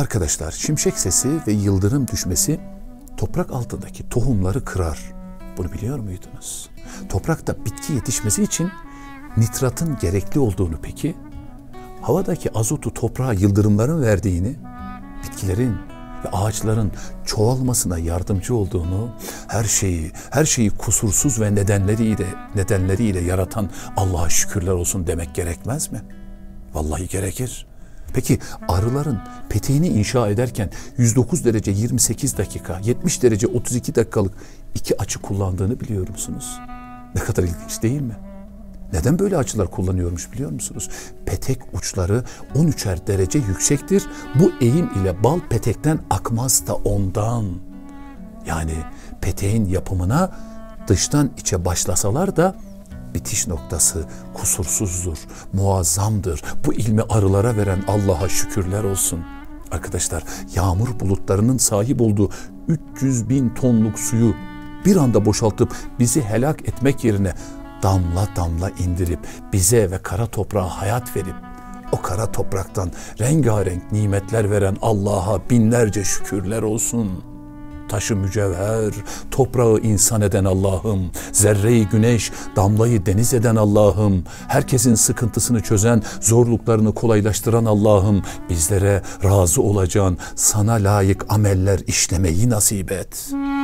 Arkadaşlar şimşek sesi ve yıldırım düşmesi toprak altındaki tohumları kırar. Bunu biliyor muydunuz? Toprakta bitki yetişmesi için nitratın gerekli olduğunu peki, havadaki azotu toprağa yıldırımların verdiğini, bitkilerin ve ağaçların çoğalmasına yardımcı olduğunu, her şeyi, her şeyi kusursuz ve nedenleriyle, nedenleriyle yaratan Allah'a şükürler olsun demek gerekmez mi? Vallahi gerekir. Peki arıların peteğini inşa ederken 109 derece 28 dakika, 70 derece 32 dakikalık iki açı kullandığını biliyor musunuz? Ne kadar ilginç değil mi? Neden böyle açılar kullanıyormuş biliyor musunuz? Petek uçları 13'er derece yüksektir. Bu eğim ile bal petekten akmaz da ondan. Yani peteğin yapımına dıştan içe başlasalar da bitiş noktası kusursuzdur, muazzamdır. Bu ilmi arılara veren Allah'a şükürler olsun. Arkadaşlar yağmur bulutlarının sahip olduğu 300 bin tonluk suyu bir anda boşaltıp bizi helak etmek yerine damla damla indirip bize ve kara toprağa hayat verip o kara topraktan rengarenk nimetler veren Allah'a binlerce şükürler olsun.'' Taşı mücevher, toprağı insan eden Allah'ım, zerreyi güneş, damlayı deniz eden Allah'ım, herkesin sıkıntısını çözen, zorluklarını kolaylaştıran Allah'ım, bizlere razı olacağın, sana layık ameller işlemeyi nasip et.''